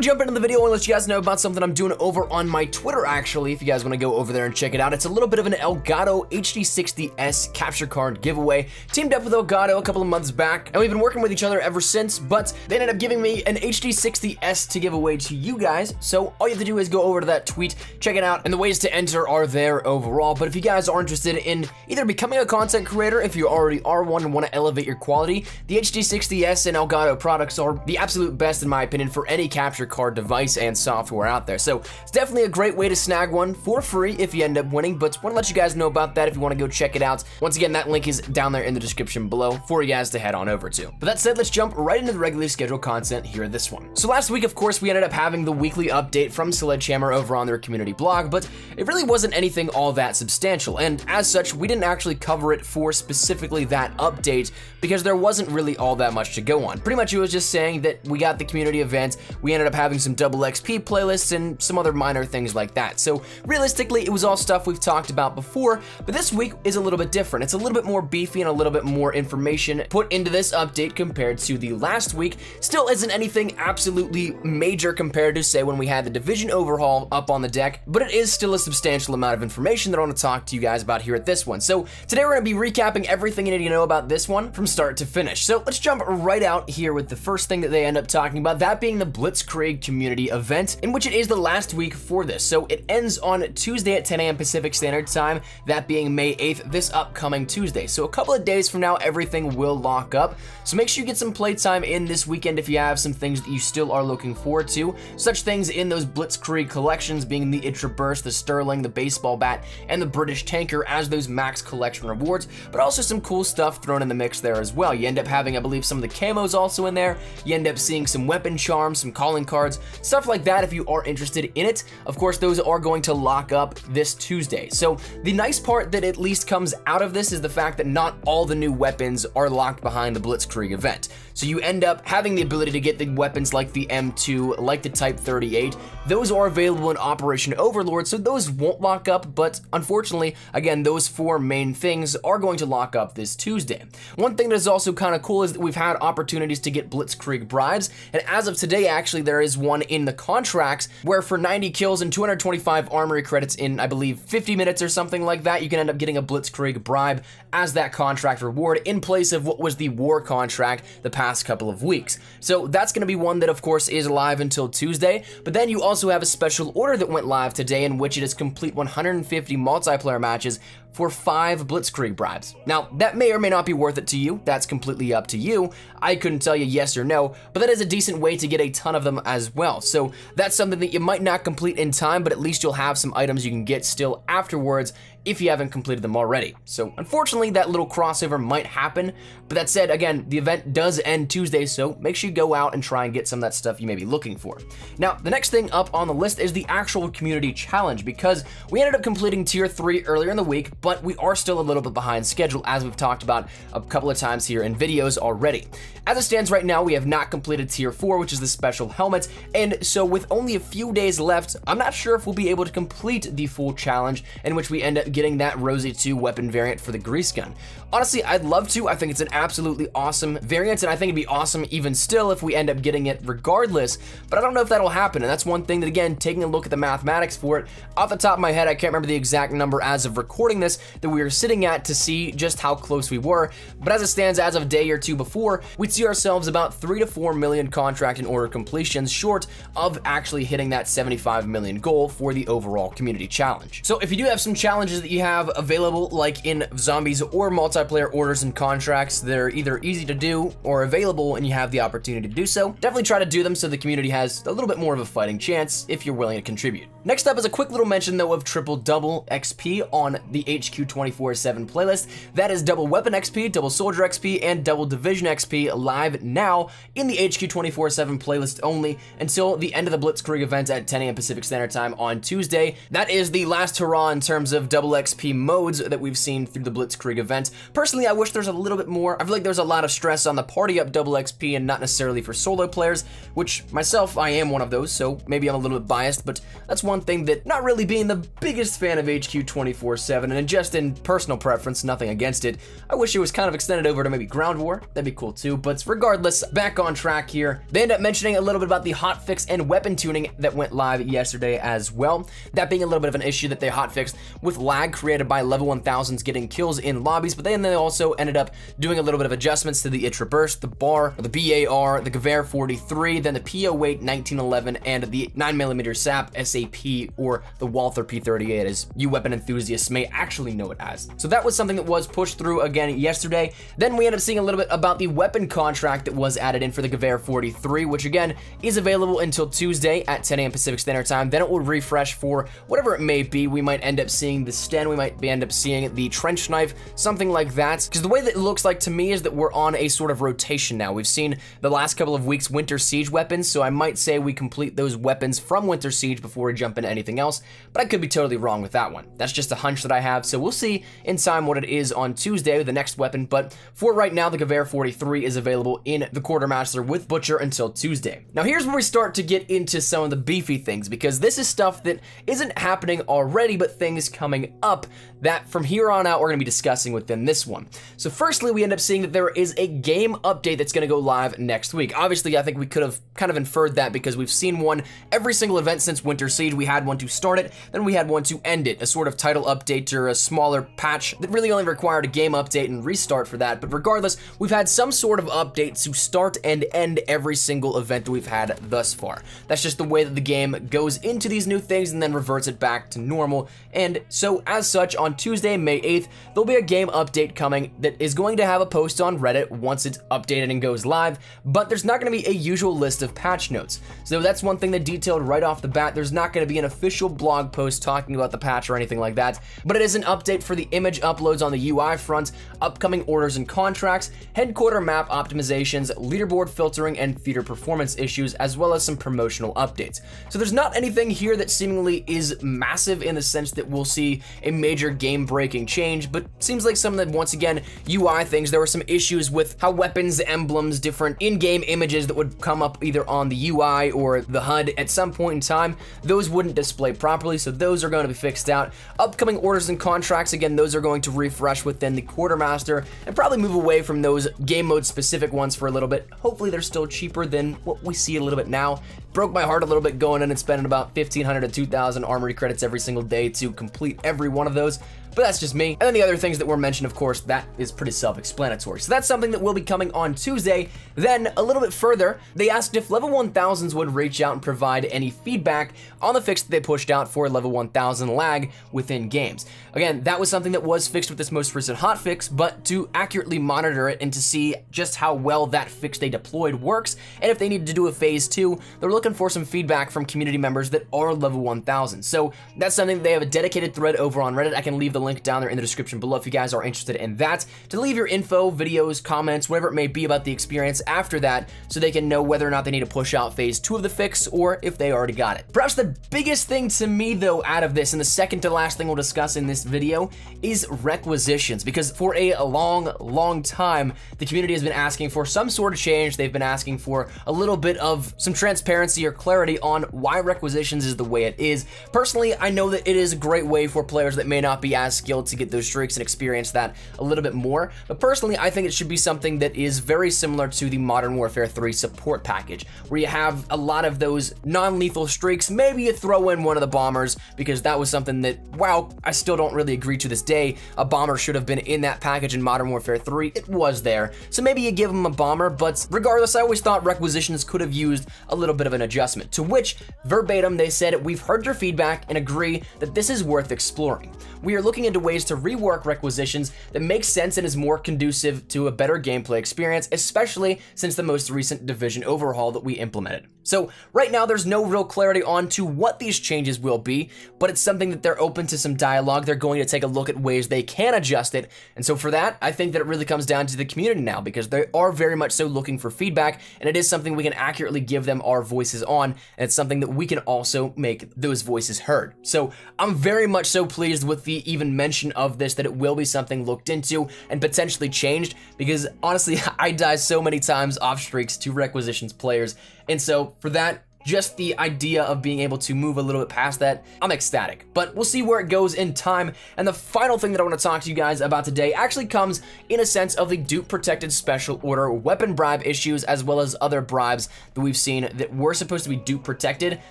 Before jumping into the video, and let you guys know about something I'm doing over on my Twitter, actually, if you guys want to go over there and check it out. It's a little bit of an Elgato HD60S capture card giveaway. Teamed up with Elgato a couple of months back, and we've been working with each other ever since, but they ended up giving me an HD60S to give away to you guys, so all you have to do is go over to that tweet, check it out, and the ways to enter are there overall. But if you guys are interested in either becoming a content creator, if you already are one and want to elevate your quality, the HD60S and Elgato products are the absolute best in my opinion for any capture card device and software out there. So it's definitely a great way to snag one for free if you end up winning, but want to let you guys know about that if you want to go check it out. Once again, that link is down there in the description below for you guys to head on over to. But that said, let's jump right into the regularly scheduled content here this one. So last week, of course, we ended up having the weekly update from Sledgehammer over on their community blog, but it really wasn't anything all that substantial, and as such, we didn't actually cover it for specifically that update because there wasn't really all that much to go on. Pretty much it was just saying that we got the community event, we ended up having some double XP playlists and some other minor things like that. So realistically, it was all stuff we've talked about before, but this week is a little bit different. It's a little bit more beefy and a little bit more information put into this update compared to the last week. Still isn't anything absolutely major compared to say when we had the division overhaul up on the deck, but it is still a substantial amount of information that I want to talk to you guys about here at this one. So today we're going to be recapping everything you need to know about this one from start to finish. So let's jump right out here with the first thing that they end up talking about, that being the Blitzkrieg community event, in which it is the last week for this. So it ends on Tuesday at 10 a.m. Pacific Standard Time, that being May 8th, this upcoming Tuesday. So a couple of days from now, everything will lock up. So make sure you get some playtime in this weekend if you have some things that you still are looking forward to. Such things in those Blitzkrieg collections being the Itra Burst, the Sterling, the Baseball Bat, and the British Tanker as those max collection rewards, but also some cool stuff thrown in the mix there as well. You end up having, I believe, some of the camos also in there. You end up seeing some weapon charms, some calling cards, stuff like that if you are interested in it. Of course, those are going to lock up this Tuesday. So the nice part that at least comes out of this is the fact that not all the new weapons are locked behind the Blitzkrieg event. So you end up having the ability to get the weapons like the M2, like the Type 38. Those are available in Operation Overlord, so those won't lock up, but unfortunately, again, those four main things are going to lock up this Tuesday. One thing that is also kind of cool is that we've had opportunities to get Blitzkrieg bribes, and as of today, actually, there is one in the contracts where for 90 kills and 225 armory credits in, I believe, 50 minutes or something like that, you can end up getting a Blitzkrieg bribe as that contract reward in place of what was the war contract the past couple of weeks. So that's going to be one that, of course, is live until Tuesday, but then you also have a special order that went live today in which it is complete 150 multiplayer matches for five Blitzkrieg bribes. Now, that may or may not be worth it to you. That's completely up to you. I couldn't tell you yes or no, but that is a decent way to get a ton of them as well. So that's something that you might not complete in time, but at least you'll have some items you can get still afterwards if you haven't completed them already. So unfortunately, that little crossover might happen, but that said, again, the event does end Tuesday, so make sure you go out and try and get some of that stuff you may be looking for. Now, the next thing up on the list is the actual community challenge, because we ended up completing tier three earlier in the week, but we are still a little bit behind schedule, as we've talked about a couple of times here in videos already. As it stands right now, we have not completed tier four, which is the special helmet, and so with only a few days left, I'm not sure if we'll be able to complete the full challenge, in which we end up getting that Rosie 2 weapon variant for the grease gun. Honestly, I'd love to. I think it's an absolutely awesome variant, and I think it'd be awesome even still if we end up getting it regardless, but I don't know if that'll happen, and that's one thing that, again, taking a look at the mathematics for it, off the top of my head, I can't remember the exact number as of recording this that we were sitting at to see just how close we were, but as it stands as of day or two before, we'd see ourselves about 3 to 4 million contract and order completions short of actually hitting that 75 million goal for the overall community challenge. So if you do have some challenges that you have available, like in zombies or multiplayer orders and contracts, they're either easy to do or available and you have the opportunity to do so, definitely try to do them so the community has a little bit more of a fighting chance if you're willing to contribute. Next up is a quick little mention though of triple double XP on the HQ 24-7 playlist. That is double weapon XP, double soldier XP, and double division XP live now in the HQ 24-7 playlist only until the end of the Blitzkrieg event at 10 a.m. Pacific Standard Time on Tuesday. That is the last hurrah in terms of double XP modes that we've seen through the Blitzkrieg event. Personally, I wish there's a little bit more. I feel like there's a lot of stress on the party up double XP and not necessarily for solo players, which myself, I am one of those, so maybe I'm a little bit biased, but that's one thing that not really being the biggest fan of HQ 24-7 and just in personal preference, nothing against it. I wish it was kind of extended over to maybe Ground War. That'd be cool too, but regardless, back on track here. They end up mentioning a little bit about the hotfix and weapon tuning that went live yesterday as well. That being a little bit of an issue that they hotfixed with lag created by level 1000s getting kills in lobbies, but then they also ended up doing a little bit of adjustments to the ITRA burst, the BAR, the BAR, the Gewehr 43, then the PO8 1911, and the 9mm SAP, SAP, or the Walther P38 as you weapon enthusiasts may actually know it as. So that was something that was pushed through again yesterday. Then we ended up seeing a little bit about the weapon contract that was added in for the Gewehr 43, which again is available until Tuesday at 10 a.m. Pacific Standard Time. Then it will refresh for whatever it may be. We might end up seeing the We might end up seeing the trench knife, something like that. Because the way that it looks like to me is that we're on a sort of rotation now. We've seen the last couple of weeks Winter Siege weapons, so I might say we complete those weapons from Winter Siege before we jump into anything else, but I could be totally wrong with that one. That's just a hunch that I have, so we'll see in time what it is on Tuesday, the next weapon, but for right now, the Gewehr 43 is available in the Quartermaster with Butcher until Tuesday. Now here's where we start to get into some of the beefy things, because this is stuff that isn't happening already, but things coming up that from here on out we're going to be discussing within this one. So firstly, we end up seeing that there is a game update that's going to go live next week. Obviously, I think we could have kind of inferred that because we've seen one every single event since Winter Siege. We had one to start it, then we had one to end it, a sort of title update or a smaller patch that really only required a game update and restart for that. But regardless, we've had some sort of update to start and end every single event that we've had thus far. That's just the way that the game goes into these new things and then reverts it back to normal. And so as such, on Tuesday, May 8th, there'll be a game update coming that is going to have a post on Reddit once it's updated and goes live, but there's not going to be a usual list of patch notes. So that's one thing that detailed right off the bat. There's not going to be an official blog post talking about the patch or anything like that, but it is an update for the image uploads on the UI front, upcoming orders and contracts, headquarter map optimizations, leaderboard filtering, and theater performance issues, as well as some promotional updates. So there's not anything here that seemingly is massive in the sense that we'll see a major game-breaking change, but seems like some of the, once again, UI things. There were some issues with how weapons, emblems, different in-game images that would come up either on the UI or the HUD at some point in time, those wouldn't display properly, so those are going to be fixed out. Upcoming orders and contracts, again, those are going to refresh within the Quartermaster and probably move away from those game mode specific ones for a little bit. Hopefully they're still cheaper than what we see a little bit now. Broke my heart a little bit going in and spending about 1,500 to 2,000 armory credits every single day to complete every one of those but that's just me. And then the other things that were mentioned, of course, that is pretty self-explanatory. So that's something that will be coming on Tuesday. Then, a little bit further, they asked if level 1000s would reach out and provide any feedback on the fix that they pushed out for level 1000 lag within games. Again, that was something that was fixed with this most recent hotfix, but to accurately monitor it and to see just how well that fix they deployed works, and if they needed to do a phase two, they're looking for some feedback from community members that are level 1000. So that's something they have a dedicated thread over on Reddit. I can leave the link down there in the description below if you guys are interested in that, to leave your info, videos, comments, whatever it may be about the experience after that, so they can know whether or not they need to push out phase two of the fix, or if they already got it. Perhaps the biggest thing to me, though, out of this, and the second to last thing we'll discuss in this video, is requisitions, because for a long, long time, the community has been asking for some sort of change. They've been asking for a little bit of some transparency or clarity on why requisitions is the way it is. Personally, I know that it is a great way for players that may not be as skilled to get those streaks and experience that a little bit more, but personally, I think it should be something that is very similar to the Modern Warfare 3 support package, where you have a lot of those non-lethal streaks, maybe you throw in one of the bombers, because that was something that, wow, I still don't really agree to this day, a bomber should have been in that package in Modern Warfare 3, it was there, so maybe you give them a bomber, but regardless, I always thought requisitions could have used a little bit of an adjustment, to which, verbatim, they said, we've heard your feedback and agree that this is worth exploring. We are looking into ways to rework requisitions that make sense and is more conducive to a better gameplay experience, especially since the most recent Division overhaul that we implemented. So right now there's no real clarity on to what these changes will be, but it's something that they're open to some dialogue. They're going to take a look at ways they can adjust it. And so for that, I think that it really comes down to the community now because they are very much so looking for feedback and it is something we can accurately give them our voices on and it's something that we can also make those voices heard. So I'm very much so pleased with the even mention of this that it will be something looked into and potentially changed because honestly I die so many times off streaks to requisitions players and so for that, just the idea of being able to move a little bit past that, I'm ecstatic. But we'll see where it goes in time. And the final thing that I want to talk to you guys about today actually comes in a sense of the dupe protected special order weapon bribe issues as well as other bribes that we've seen that were supposed to be dupe protected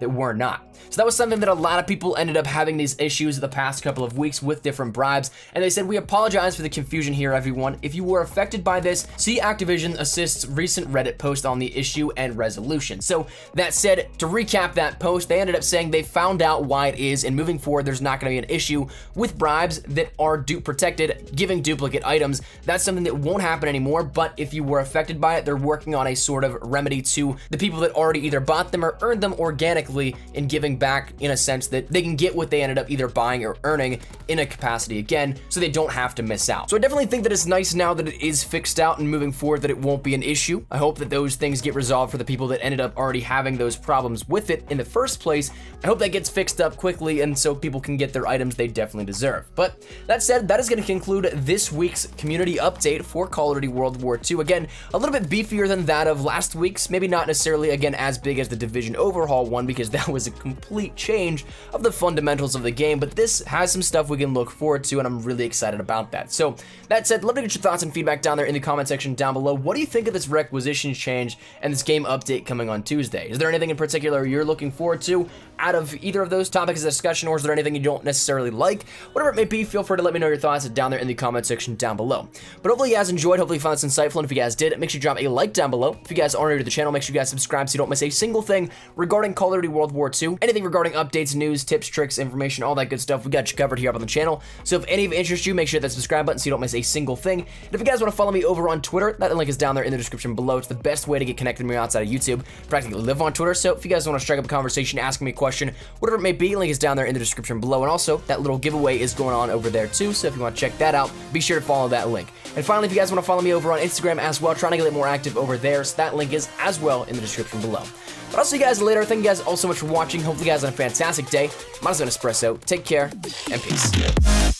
that were not. So that was something that a lot of people ended up having these issues the past couple of weeks with different bribes. And they said, we apologize for the confusion here, everyone. If you were affected by this, see Activision Assist's recent Reddit post on the issue and resolution. So that said, said, to recap that post, they ended up saying they found out why it is, and moving forward, there's not going to be an issue with bribes that are dupe protected, giving duplicate items. That's something that won't happen anymore, but if you were affected by it, they're working on a sort of remedy to the people that already either bought them or earned them organically in giving back in a sense that they can get what they ended up either buying or earning in a capacity again, so they don't have to miss out. So I definitely think that it's nice now that it is fixed out and moving forward that it won't be an issue. I hope that those things get resolved for the people that ended up already having those problems with it in the first place. I hope that gets fixed up quickly and so people can get their items they definitely deserve. But that said, that is going to conclude this week's community update for Call of Duty World War II. Again, a little bit beefier than that of last week's, maybe not necessarily, again, as big as the Division Overhaul one because that was a complete change of the fundamentals of the game, but this has some stuff we can look forward to and I'm really excited about that. So that said, let me get your thoughts and feedback down there in the comment section down below. What do you think of this requisition change and this game update coming on Tuesday? Is there anything in particular you're looking forward to out of either of those topics of discussion, or is there anything you don't necessarily like? Whatever it may be, feel free to let me know your thoughts down there in the comment section down below. But hopefully you guys enjoyed, hopefully you found this insightful, and if you guys did, make sure you drop a like down below. If you guys are new to the channel, make sure you guys subscribe so you don't miss a single thing regarding Call of Duty World War II. Anything regarding updates, news, tips, tricks, information, all that good stuff, we got you covered here up on the channel. So if any of it interests you, make sure that subscribe button so you don't miss a single thing. And if you guys want to follow me over on Twitter, that link is down there in the description below. It's the best way to get connected with me outside of YouTube. Practically live on Twitter, so if you guys want to strike up a conversation, ask me a question, whatever it may be, link is down there in the description below. And also, that little giveaway is going on over there too, so if you want to check that out, be sure to follow that link. And finally, if you guys want to follow me over on Instagram as well, trying to get more active over there, so that link is as well in the description below. But I'll see you guys later. Thank you guys all so much for watching. Hopefully you guys have a fantastic day. Mine's been Espresso. Take care, and peace.